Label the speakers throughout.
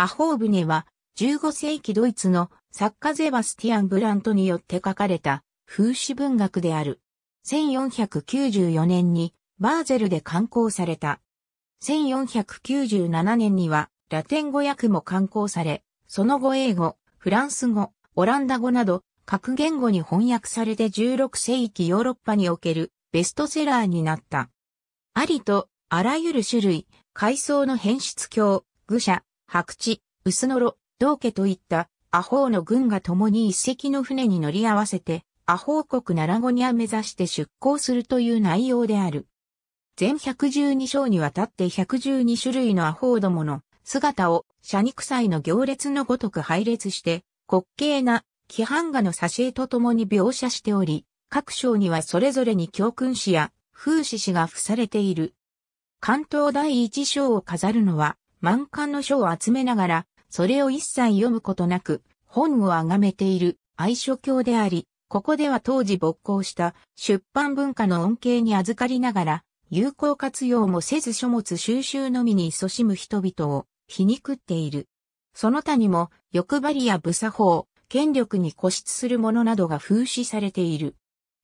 Speaker 1: アホーブネは15世紀ドイツの作家ゼバスティアン・ブラントによって書かれた風刺文学である。1494年にバーゼルで刊行された。1497年にはラテン語訳も刊行され、その後英語、フランス語、オランダ語など各言語に翻訳されて16世紀ヨーロッパにおけるベストセラーになった。ありとあらゆる種類、海藻の変質鏡、愚者、白地、薄のろ、道家といったアホーの軍が共に一隻の船に乗り合わせて、アホー国奈良語には目指して出港するという内容である。全112章にわたって112種類のアホーどもの姿を、シャニクサイの行列のごとく配列して、滑稽な規範画の挿絵とともに描写しており、各章にはそれぞれに教訓詩や風刺詩が付されている。関東第一章を飾るのは、満巻の書を集めながら、それを一切読むことなく、本を崇めている愛書教であり、ここでは当時勃興した出版文化の恩恵に預かりながら、有効活用もせず書物収集のみに勤しむ人々を皮肉っている。その他にも欲張りや武作法、権力に固執するものなどが風刺されている。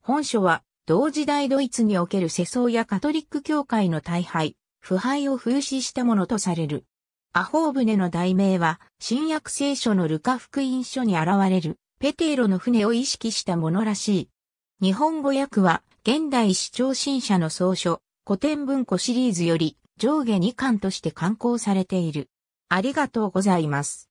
Speaker 1: 本書は同時代ドイツにおける世相やカトリック教会の大敗、腐敗を風刺したものとされる。アホー船の題名は、新約聖書のルカ福音書に現れる、ペテーロの船を意識したものらしい。日本語訳は、現代視聴新社の総書、古典文庫シリーズより、上下2巻として刊行されている。ありがとうございます。